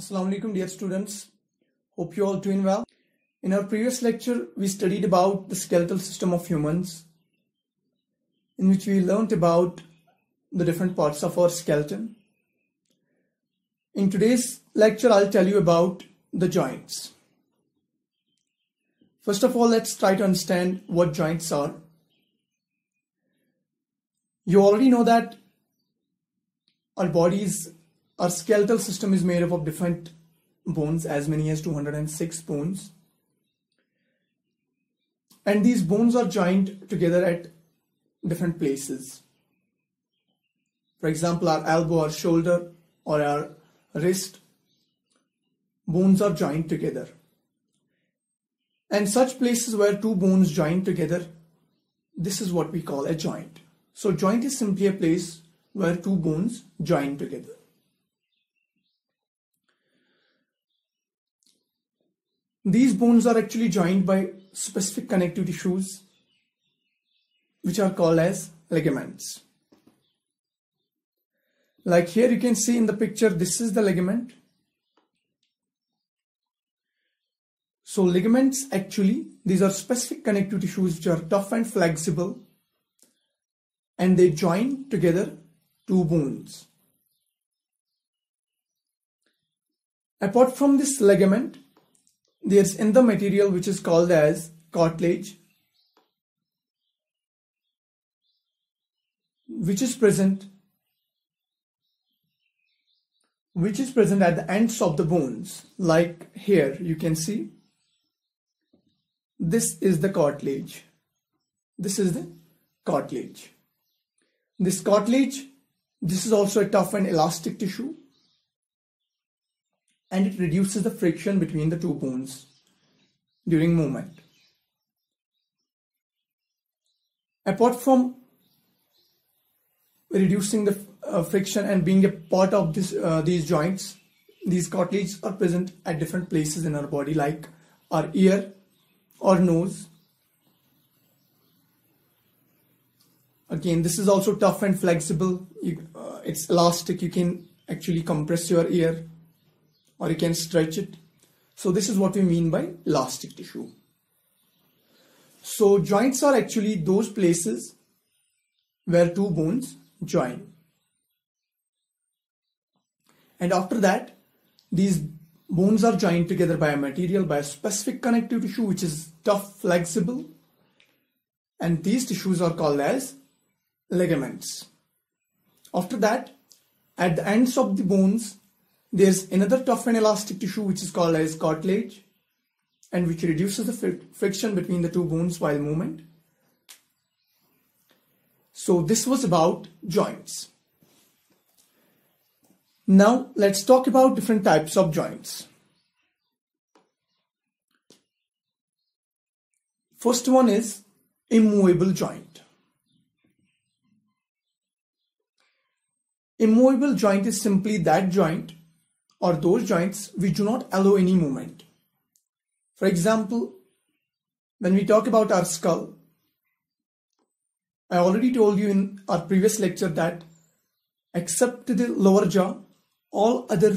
Assalamu alaikum dear students. Hope you all doing well. In our previous lecture, we studied about the skeletal system of humans in which we learnt about the different parts of our skeleton. In today's lecture, I'll tell you about the joints. First of all, let's try to understand what joints are. You already know that our bodies, our skeletal system is made up of different bones, as many as 206 bones. And these bones are joined together at different places. For example, our elbow or shoulder or our wrist, bones are joined together. And such places where two bones join together, this is what we call a joint. So joint is simply a place where two bones join together. These bones are actually joined by specific connective tissues which are called as ligaments. Like here you can see in the picture this is the ligament. So ligaments actually these are specific connective tissues which are tough and flexible and they join together two bones. Apart from this ligament, there's in the material which is called as cartilage, which is present which is present at the ends of the bones. Like here you can see this is the cartilage. This is the cartilage. This cartilage this is also a tough and elastic tissue and it reduces the friction between the two bones during movement. Apart from reducing the uh, friction and being a part of this, uh, these joints, these cartilages are present at different places in our body like our ear or nose. Again, this is also tough and flexible. You, uh, it's elastic. You can actually compress your ear or you can stretch it. So this is what we mean by elastic tissue. So joints are actually those places where two bones join. And after that, these bones are joined together by a material, by a specific connective tissue which is tough, flexible. And these tissues are called as ligaments. After that, at the ends of the bones, there's another tough and elastic tissue which is called as cartilage and which reduces the fr friction between the two bones while movement. So this was about joints. Now let's talk about different types of joints. First one is immovable joint. Immovable joint is simply that joint or those joints which do not allow any movement. For example, when we talk about our skull, I already told you in our previous lecture that except the lower jaw, all other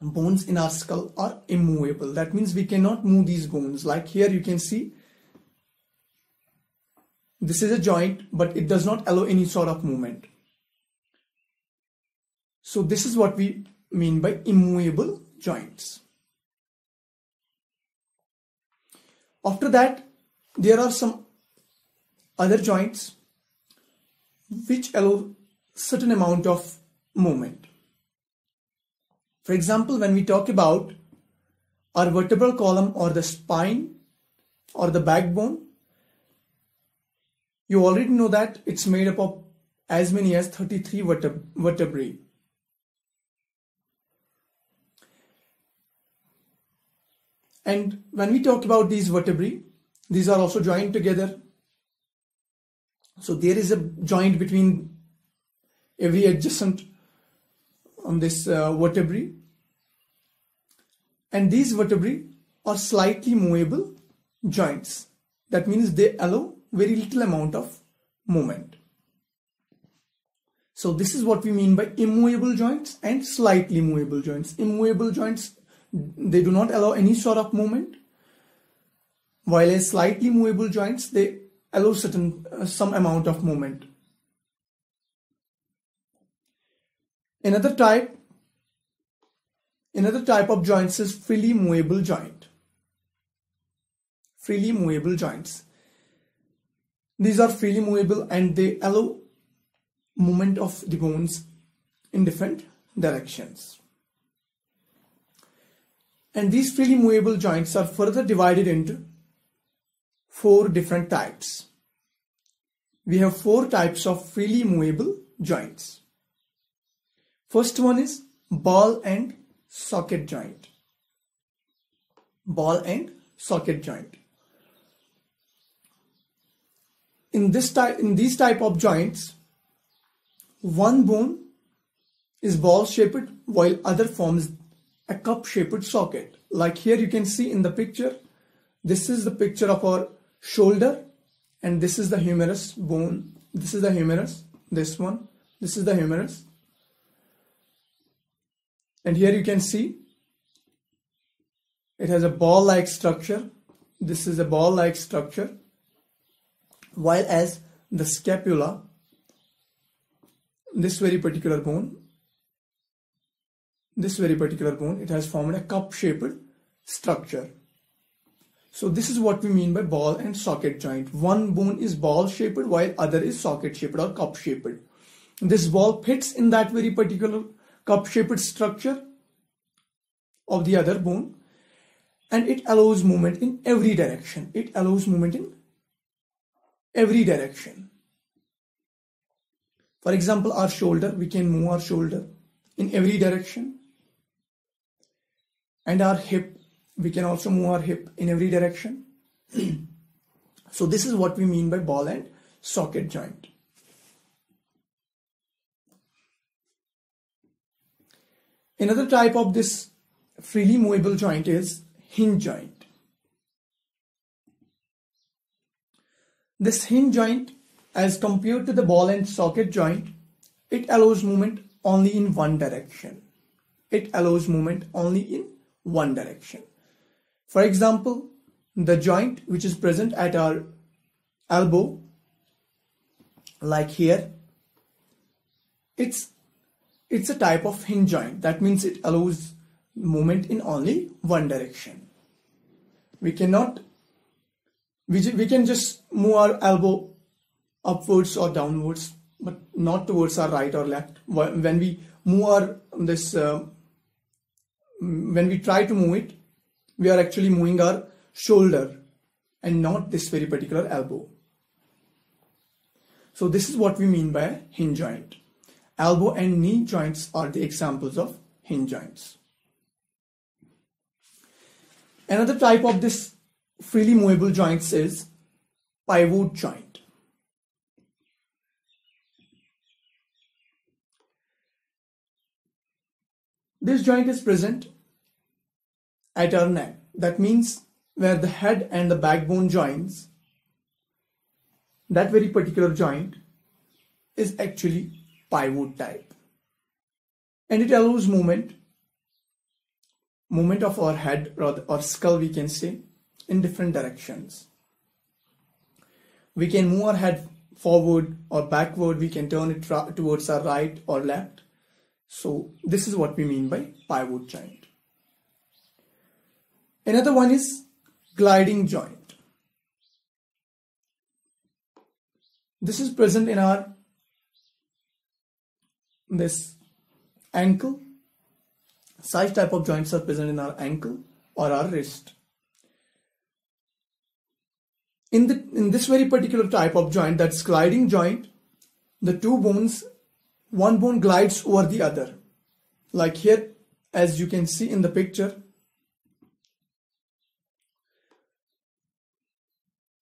bones in our skull are immovable. That means we cannot move these bones. Like here you can see, this is a joint, but it does not allow any sort of movement. So this is what we mean by immovable joints. After that, there are some other joints which allow certain amount of movement. For example, when we talk about our vertebral column or the spine or the backbone, you already know that it's made up of as many as 33 vertebrae. And when we talk about these vertebrae, these are also joined together. So there is a joint between every adjacent on this uh, vertebrae. And these vertebrae are slightly movable joints. That means they allow very little amount of movement. So this is what we mean by immovable joints and slightly movable joints. Immovable joints, they do not allow any sort of movement, while in slightly movable joints, they allow certain uh, some amount of movement. Another type, another type of joints is freely movable joint. Freely movable joints. These are freely movable and they allow movement of the bones in different directions. And these freely movable joints are further divided into four different types. We have four types of freely movable joints. First one is ball and socket joint. Ball and socket joint. In this type, in these type of joints, one bone is ball shaped while other forms a cup shaped socket. Like here you can see in the picture, this is the picture of our shoulder and this is the humerus bone. This is the humerus, this one, this is the humerus. And here you can see it has a ball-like structure. This is a ball-like structure. While as the scapula this very particular bone this very particular bone it has formed a cup shaped structure. So this is what we mean by ball and socket joint. One bone is ball shaped while other is socket shaped or cup shaped this ball fits in that very particular cup shaped structure of the other bone and it allows movement in every direction. It allows movement in every direction. For example, our shoulder, we can move our shoulder in every direction. And our hip, we can also move our hip in every direction. so this is what we mean by ball and socket joint. Another type of this freely movable joint is hinge joint. This hinge joint as compared to the ball and socket joint, it allows movement only in one direction. It allows movement only in one direction. For example, the joint which is present at our elbow, like here, it's it's a type of hinge joint. That means it allows movement in only one direction. We cannot, we, we can just move our elbow upwards or downwards, but not towards our right or left. When we move our this, uh, when we try to move it, we are actually moving our shoulder and not this very particular elbow. So this is what we mean by hinge joint. Elbow and knee joints are the examples of hinge joints. Another type of this freely movable joints is pivot joint. This joint is present at our neck. That means where the head and the backbone joins, that very particular joint is actually pivot type. And it allows movement, movement of our head or, or skull we can say, in different directions. We can move our head forward or backward, we can turn it towards our right or left so this is what we mean by pivot joint. Another one is gliding joint. This is present in our this ankle. Such type of joints are present in our ankle or our wrist. In, the, in this very particular type of joint, that's gliding joint, the two bones one bone glides over the other. Like here, as you can see in the picture,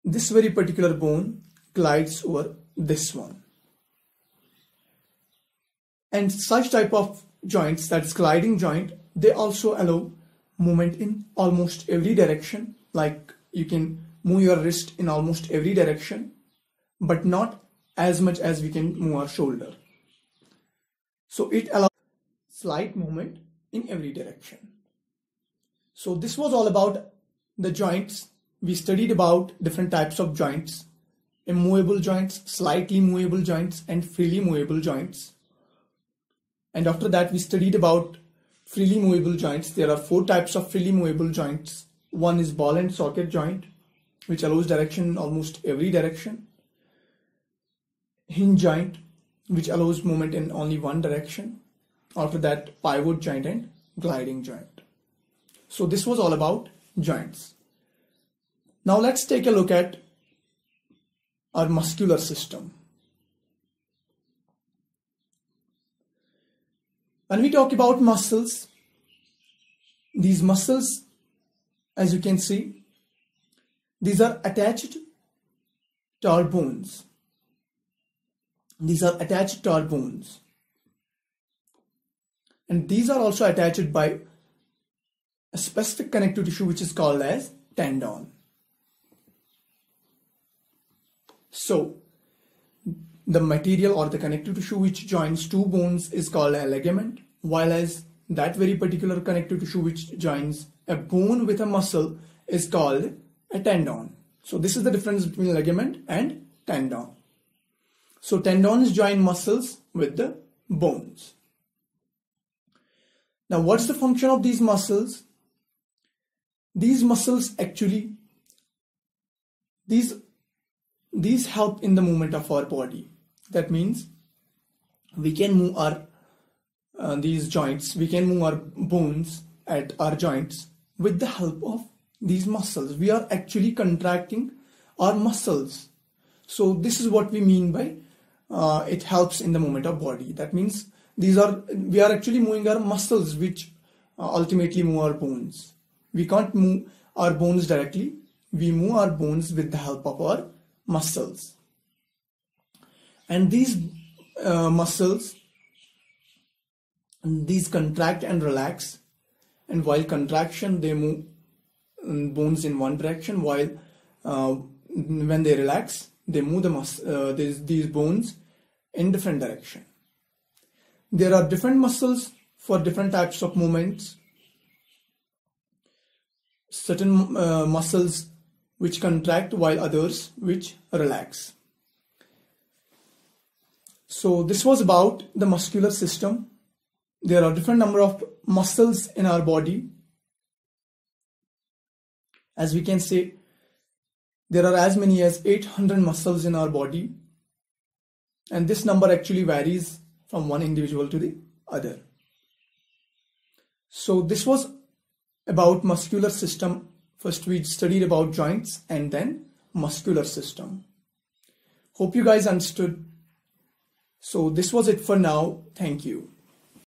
this very particular bone glides over this one. And such type of joints, that's gliding joint, they also allow movement in almost every direction. Like you can move your wrist in almost every direction, but not as much as we can move our shoulder. So it allows slight movement in every direction. So this was all about the joints. We studied about different types of joints, immovable joints, slightly movable joints, and freely movable joints. And after that, we studied about freely movable joints. There are four types of freely movable joints. One is ball and socket joint, which allows direction in almost every direction. Hinge joint, which allows movement in only one direction. After that, pivot joint and gliding joint. So this was all about joints. Now let's take a look at our muscular system. When we talk about muscles, these muscles, as you can see, these are attached to our bones. These are attached to our bones. And these are also attached by a specific connective tissue which is called as tendon. So, the material or the connective tissue which joins two bones is called a ligament, while as that very particular connective tissue which joins a bone with a muscle is called a tendon. So this is the difference between ligament and tendon. So tendons join muscles with the bones. Now what's the function of these muscles? These muscles actually, these, these help in the movement of our body. That means we can move our uh, these joints, we can move our bones at our joints with the help of these muscles. We are actually contracting our muscles. So this is what we mean by uh, it helps in the movement of body. That means these are we are actually moving our muscles which uh, ultimately move our bones. We can't move our bones directly. We move our bones with the help of our muscles. And these uh, muscles, these contract and relax. And while contraction, they move um, bones in one direction. While uh, when they relax, they move the mus- uh, these, these bones in different direction. There are different muscles for different types of movements. Certain uh, muscles which contract while others which relax. So this was about the muscular system. There are different number of muscles in our body. As we can say, there are as many as 800 muscles in our body. And this number actually varies from one individual to the other. So this was about muscular system. First we studied about joints and then muscular system. Hope you guys understood. So this was it for now. Thank you.